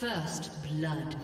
First blood.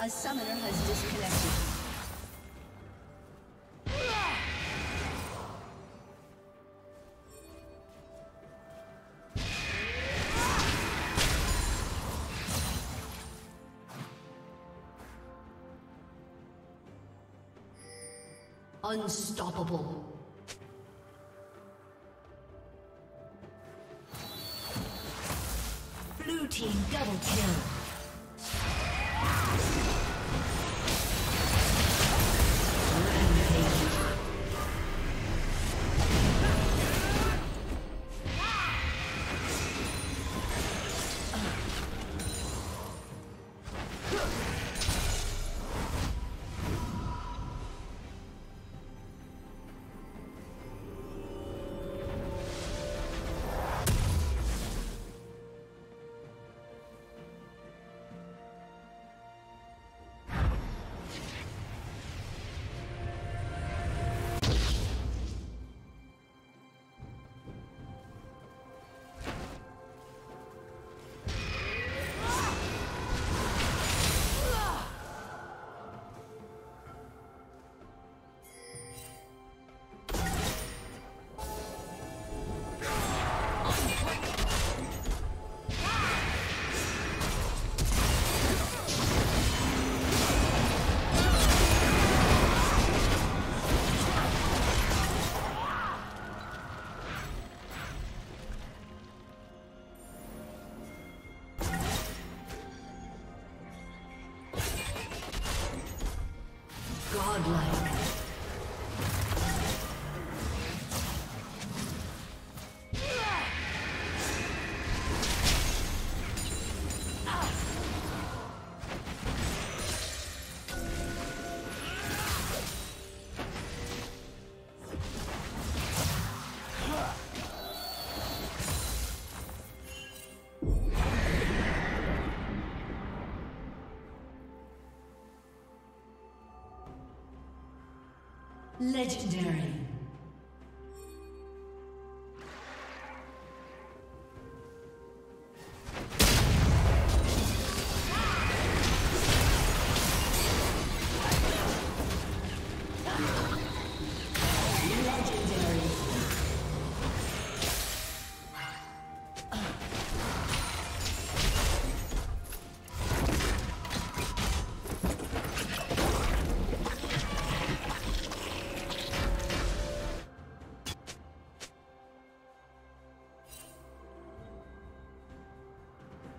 A summoner has disconnected. Unstoppable. Blue team double kill. Legendary.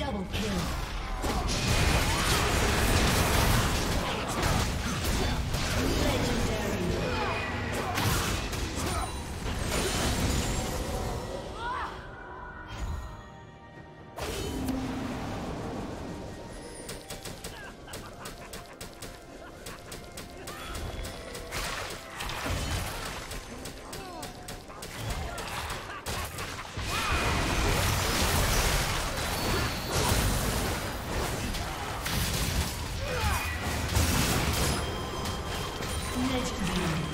Double kill. Blue.